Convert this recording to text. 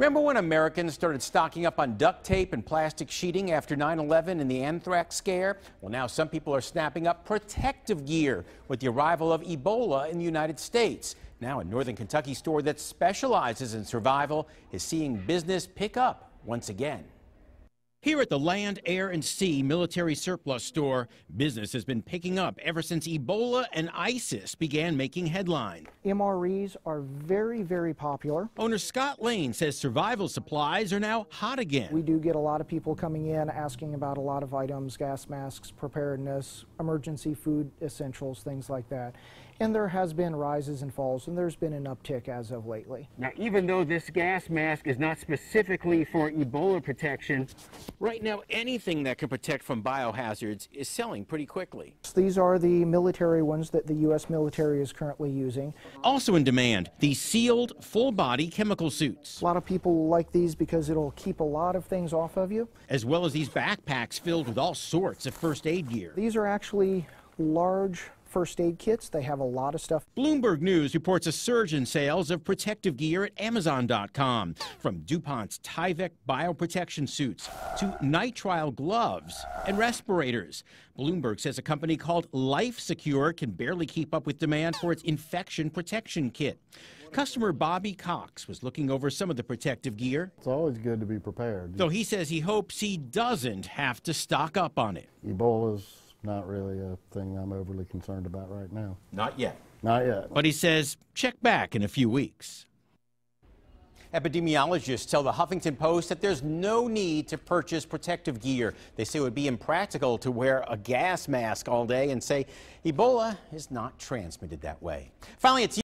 Remember when Americans started stocking up on duct tape and plastic sheeting after 9-11 and the anthrax scare? Well, now some people are snapping up protective gear with the arrival of Ebola in the United States. Now a northern Kentucky store that specializes in survival is seeing business pick up once again. Here at the Land, Air, and Sea Military Surplus Store, business has been picking up ever since Ebola and ISIS began making headlines. MREs are very, very popular. Owner Scott Lane says survival supplies are now hot again. We do get a lot of people coming in asking about a lot of items, gas masks, preparedness, emergency food essentials, things like that. And there has been rises and falls, and there's been an uptick as of lately. Now, even though this gas mask is not specifically for Ebola protection, Right now, anything that can protect from biohazards is selling pretty quickly. These are the military ones that the U.S. military is currently using. Also in demand, these sealed, full body chemical suits, A lot of people like these because it'll keep a lot of things off of you. as well as these backpacks filled with all sorts of first aid gear. These are actually large first aid kits. They have a lot of stuff. Bloomberg News reports a surge in sales of protective gear at Amazon.com. From DuPont's Tyvek bioprotection suits to nitrile gloves and respirators. Bloomberg says a company called Life Secure can barely keep up with demand for its infection protection kit. Customer Bobby Cox was looking over some of the protective gear, It's always good to be prepared. though he says he hopes he doesn't have to stock up on it. Ebola's not really a thing I'm overly concerned about right now. Not yet. Not yet. But he says check back in a few weeks. Epidemiologists tell the Huffington Post that there's no need to purchase protective gear. They say it would be impractical to wear a gas mask all day and say Ebola is not transmitted that way. Finally, it's